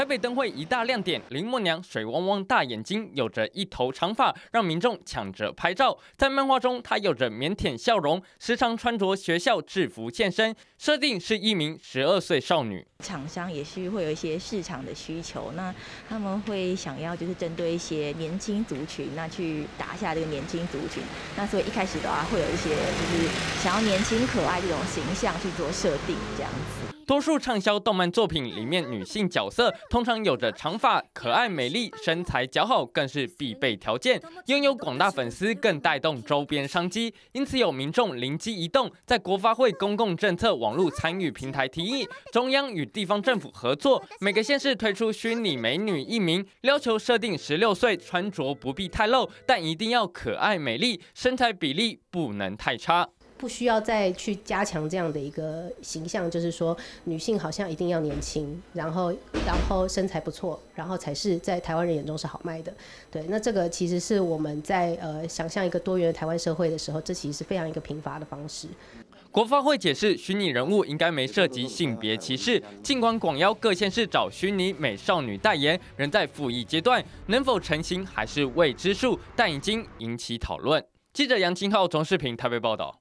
台北灯会一大亮点，林默娘水汪汪大眼睛，有着一头长发，让民众抢着拍照。在漫画中，她有着腼腆笑容，时常穿着学校制服现身，设定是一名十二岁少女。厂商也是会有一些市场的需求，那他们会想要就是针对一些年轻族群，那去打下这个年轻族群。那所以一开始的话，会有一些就是想要年轻可爱这种形象去做设定，这样子。多数畅销动漫作品里面，女性角色通常有着长发、可爱、美丽、身材姣好，更是必备条件。拥有广大粉丝，更带动周边商机。因此，有民众灵机一动，在国发会公共政策网络参与平台提议，中央与地方政府合作，每个县市推出虚拟美女一名，要求设定十六岁，穿着不必太露，但一定要可爱美丽，身材比例不能太差。不需要再去加强这样的一个形象，就是说女性好像一定要年轻，然后然后身材不错，然后才是在台湾人眼中是好卖的。对，那这个其实是我们在呃想象一个多元的台湾社会的时候，这其实是非常一个贫乏的方式。国发会解释，虚拟人物应该没涉及性别歧视，尽管广邀各县市找虚拟美少女代言，仍在复议阶段，能否成型还是未知数，但已经引起讨论。记者杨清浩、从视频台北报道。